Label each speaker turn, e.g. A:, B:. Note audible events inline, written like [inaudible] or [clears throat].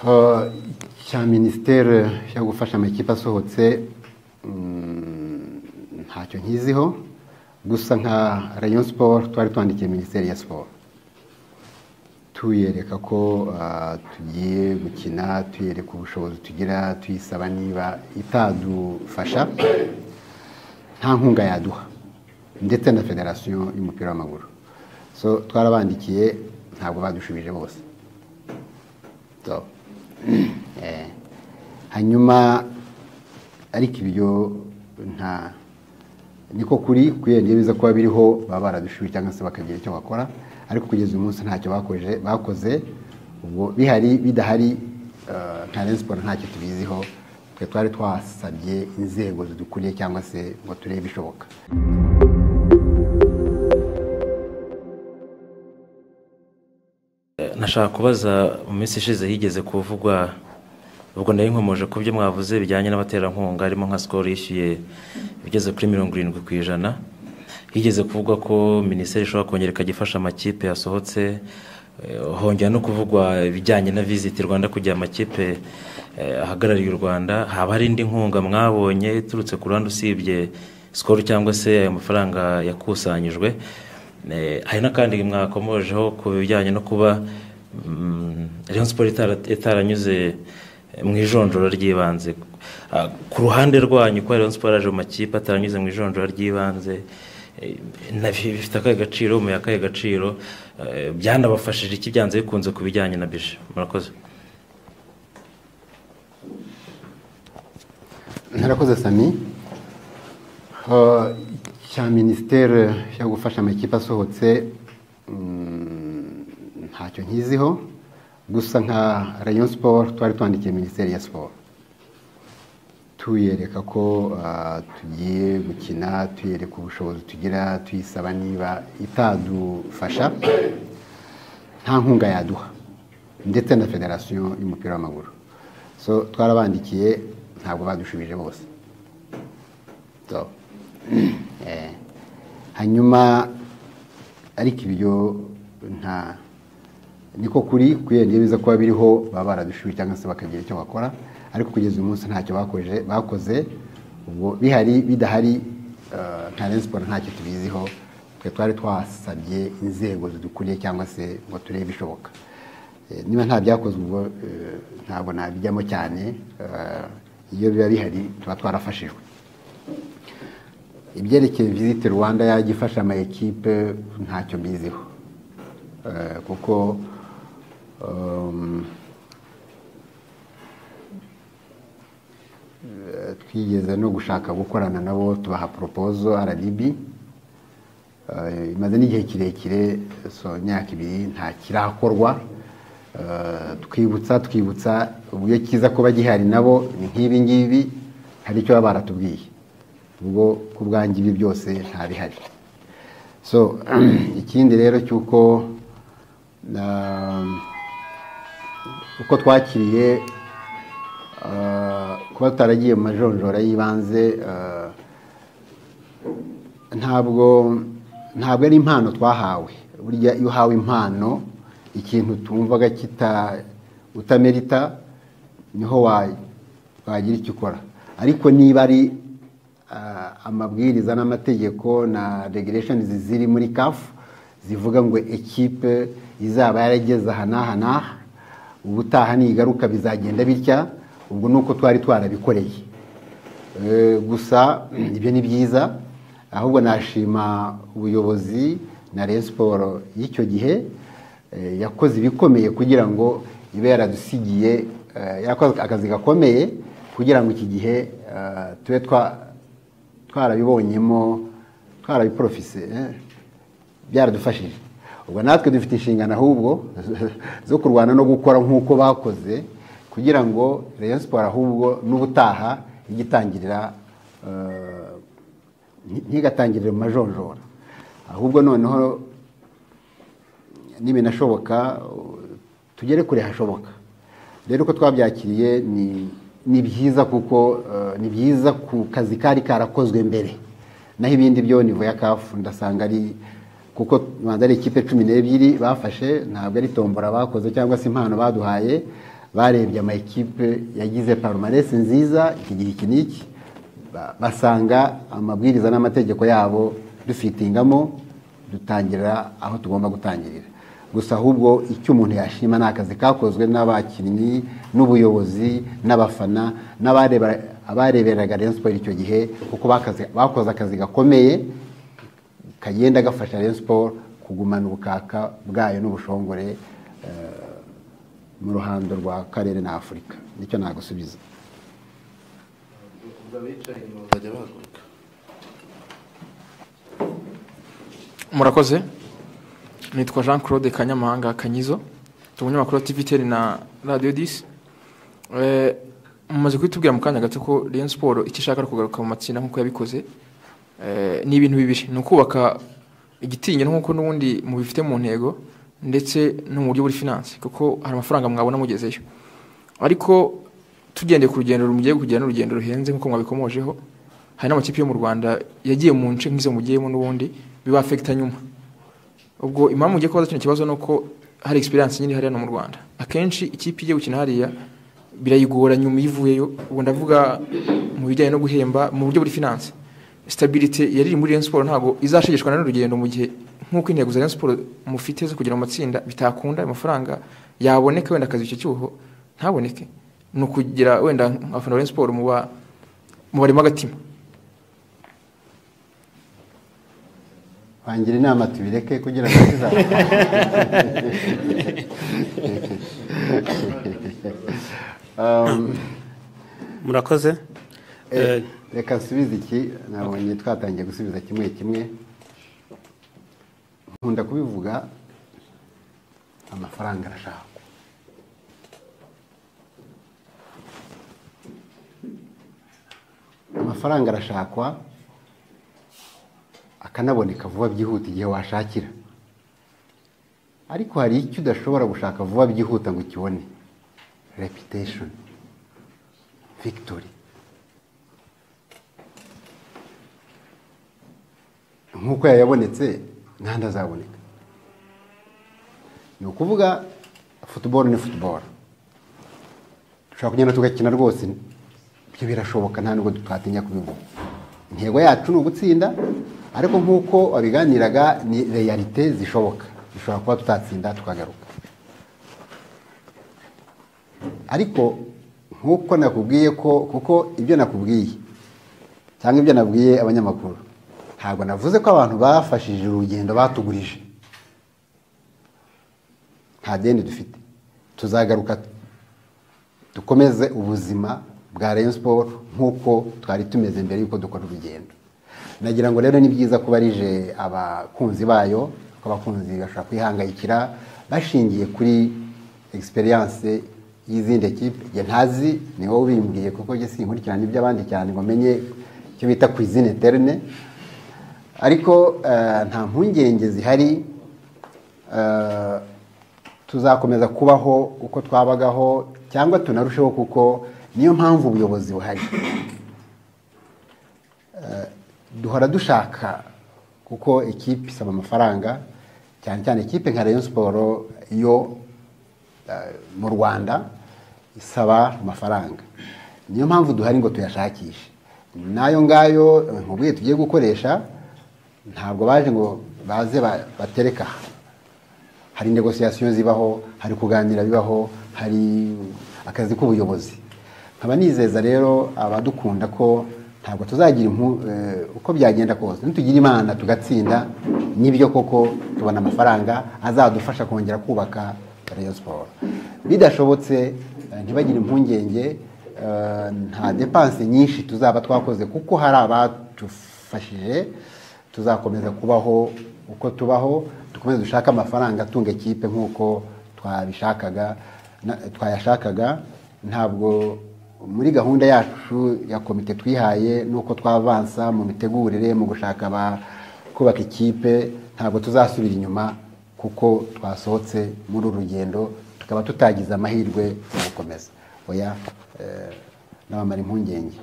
A: Cya minisiteri yo gufasha amakipe asohotse mm, ntacyo nkiziho. Gusa nka rayon sport twari twandikiye minisiteri ya siporo tuyereka ko uh, tugiye gukina tuyereka ubushobozi tugira tuyisaba niba itadufasha nta nkunga yaduha. Ndetse na federasiyo y'umupira w'amaguru. So twarabandikiye ntabwo badushubije bose. Hanyuma ariko ibyo nta niko kuri iyo biza kuba biriho baba baradushubije cyangwa se bakagira icyo bakora. Ariko kugeza uyu munsi ntacyo bakoze bakoze ubwo bihari bidahari eh, nka Sports ntacyo tubiziho twe twari twasabye inzego zidukuriye cyangwa se ngo turebe ibishoboka.
B: Nashaka kubaza mu minsi ishize higeze kuvugwa ubwo nari nkomoje ku byo mwavuze bijyanye n'abaterankunga harimo nka sikoro yishyuye ibigeze kuri mirongo irindwi ku ijana. Higeze kuvugwa ko minisiteri ishobora kongera ikajya amakipe yasohotse eh, hongera no kuvugwa ibijyanye na visiti rwanda kugira amakipe eh, ahagarariye u rwanda. Haba hari indi nkunga mwabonye iturutse ku ruhande usibye sikoro cyangwa se ayo mafaranga yakusanyijwe. Eh, hari n'akandi mwakomojeho ku bijyanye no kuba Rayon Sports itara- itaranyuze mu ijonjora ry'ibanze. Ah, ku ruhande rwanyu ko Rayon Sports yaje mu makipe ataranyuze mu ijonjora ry'ibanze eh, bifite akahe gaciro mu akahe gaciro? Eh, byanabafashije iki byanze bikunze ku bijyanye na bishe murakoze.
A: Ntarakoze sami. Uh, cya minisiteri yo gufasha amakipe asohotse mm, ntacyo nkiziho. Gusa nka rayon sport twari twandikiye minisiteri ya siporo tuyereka ko uh, tugiye gukina tuyereka ubushobozi tugira tuyisaba niba itadufasha nta nkunga yaduha. Ndetse na federasiyo y'umupira w'amaguru. So twarabandikiye ntabwo badushubije bose. [clears throat] Eh, hanyuma ariko ibyo nta niko kuri iyo biza kuba biriho baba baradushubije cyangwa se bakagira icyo bakora. Ariko kugeza uyu munsi ntacyo bakoze bakoze ubwo bihari bidahari eh, nka Sports ntacyo tubiziho twe twari twasabye inzego zidukuriye cyangwa se ngo turebe ibishoboka. Eh, niba nta byakozwe ubwo eh, ntabwo nabijyamo cyane eh, iyo biba bihari tuba twarafashijwe. Ibyerekeye visite rwanda yajya ifasha ama ekipe ntacyo mbiziho. Kuko twigeze no gushaka gukorana nabo tubaha poropozo rdb Eh, imaze n'igihe kirekire so imyaka ibiri nta kirakorwa. Eh, twibutsa twibutsa uburyo kiza kuba gihari nabo ni nk'ibi ngibi hari icyo baba baratubwiye. Ubwo ku bwanjye ibi byose ntabihari so [clears throat] ikindi rero cy'uko uko twakiriye eh, kuba tutaragiye mu majonjora y'ibanze eh, ntabwo ntabwo ari impano twahawe. Burya iyo uhawe impano ikintu tumvaga kita utamerita ni ho wa- wagira icyo ukora. Ariko niba ari ah, amabwiriza n'amategeko na regulations ziri muri kafu zivuga ngo ekipe izaba yarageze aha n'aha n'aha ubutaha nigaruka bizagenda bitya? Ubwo ni uko twari twarabikoreye. Eh, gusa ibyo ni byiza ahubwo nashima ubuyobozi na Sports y'icyo gihe eh, yakoze ibikomeye kugira ngo ibe yaradusigiye eh, yakoze akazi gakomeye kugira ngo iki gihe tube twa- twarabibonyemo twarabiporofise byaradufashije. Ubwo natwe dufite inshingano ahubwo [laughs] zo kurwana no gukora nk'uko bakoze kugira ngo Rayon Sports ahubwo n'ubutaha ijye itangirira eh, nti- ntigatangirire mu majonjora. Ahubwo noneho n'ibinashoboka tugere kure hashoboka. Rero uko twabyakiriye ni ni byiza kuko eh, ni byiza ku kazi kari karakozwe mbere. Naho ibindi byo nivo ya kafu ndasanga ari kuko rwanda ari ikipe cumi n'ebyiri bafashe ntabwo ari tombora bakoze cyangwa se impano baduhaye. Barebye ama ekipe yagize parumaresi nziza iki gihe iki n'iki. Ba- basanga amabwiriza n'amategeko yabo dufitingamo dutangira aho tugomba gutangirira. Gusa ahubwo icyo umuntu yashima ni akazi kakozwe n'abakinnyi n'ubuyobozi n'abafana n'abareba- abareberaga Rayon Sport icyo gihe kuko bakoze akazi gakomeye kagenda gafasha Rayon Sport kugumana ubukaka bwayo n'ubushongore eh, mu ruhando rwa karere na afurika ni cyo nagusubiza.
C: Murakoze? Nitwa jean claude kanyamahanga kanyizo umunyamakuru wa tv ten na radiyo disi Eh, mumaze kubitubwira mu kanya gato ko Rayon Sport icyo ishaka ari ukugaruka mu matsinda nk'uko yabikoze. Ni ibintu bibiri. Ni ukubaka igitinyiro nk'uko n'ubundi mubifite mu ntego ndetse no mu buryo buri finance kuko hari amafaranga mwabona mugezeyo. Ariko tugendeye ku rugendo mugiye kugenda n'urugendo ruhenze nk'uko mwabikomojeho hari n'amakipe yo mu Rwanda yagiye mu nce nk'izo mugiyemo n'ubundi bibafekita nyuma. Ubwo impamvu ugiye kubaza kino kibazo ni uko hari experience nyine hariya no mu Rwanda. Akenshi ikipe igiye gukina hariya birayigora nyuma ivuyeyo. Ubwo ndavuga mu bijyanye no guhemba mu buryo buri finance. Stability yari iri muri Rayon Sport ntabwo izashegeshwa n'urugendo mu gihe nk'uko intego za Rayon mufite zo kugera mu matsinda bitakunda amafaranga yaboneka wenda akazi icyo cyuho? Ntaboneke. Ni ukugira wenda abafana ba Rayon Sport muba mubarimo agatima.
A: Wangira inama tubireke kugira ngo tuza- [laughs] Um,
D: murakoze?
A: Eh, reka nsubize iki? Nabonye twatangiye gusubiza kimwe kimwe. Nkunda kubivuga amafaranga arashakwa amafaranga arashakwa akanaboneka vuba byihuta igihe washakira. Ariko hari icyo udashobora gushaka vuba byihuta ngo ukibone. Reputation. Victory. Nk'uko yayabonetse n'ahandi azaboneka. Ni ukuvuga football ni football. Dushobora kugenda tugakina rwose ibyo birashoboka nta nubwo twatinya kubivuga intego yacu ni ugutsinda ariko nk'uko wabiganiraga ni realite zishoboka. Dushobora kuba tutatsinda tukagaruka. Ariko nk'uko nakubwiye ko kuko ibyo nakubwiye cyangwa ibyo nabwiye abanyamakuru ntabwo navuze ko abantu bafashije urugendo batugurije. Nta deni dufite. Tuzagaruka dukomeze ubuzima bwa Rayon Sport nk'uko twari tumeze mbere y'uko dukora urugendo. Nagira ngo rero ni byiza ko barije abakunzi bayo ko abakunzi bashobora kwihangayikira bashingiye kuri experience y'izindi ekipe njye ntazi ni wowe ubimbwiye kuko njye sinkurikirana iby'abandi cyane ngo menye icyo bita ku izina eterne ariko eh, nta mpungenge zihari eh, tuzakomeza kubaho uko twabagaho cyangwa tunarusheho kuko niyo mpamvu ubuyobozi buhari. Eh, duhora dushaka kuko ikipe isaba amafaranga cyane cyane ikipe nka Rayon Sport yo mu Rwanda isaba amafaranga. Niyo mpamvu duhari ngo tuyashakishe. N'ayo ngayo nkubwiye tugiye gukoresha? Ntabwo baje ngo baze ba- batereka. Hari negosiyasiyo zibaho hari kuganira bibaho hari akazi k'ubuyobozi. Nkaba nizeza rero abadukunda ko ntabwo tuzagira eh, uko byagenda kose. Nitugira imana tugatsinda ni byo koko tubona amafaranga azadufasha kongera kubaka Rayon Sport. Bidashobotse eh, ntibagire impungenge eh, nta depanse nyinshi tuzaba twakoze kuko hari abadufashije tuzakomeza kubaho uko tubaho dukomeze dushake amafaranga atunga ikipe nk'uko twabishakaga twayashakaga. Ntabwo muri gahunda yacu ya komite twihaye nuko twavansa mu mitegurire mu gushaka kubaka ikipe ntabwo tuzasubira inyuma kuko twasohotse muri uru rugendo tukaba tutagize amahirwe yo gukomeza. Oya eh, n'abamara impungenge.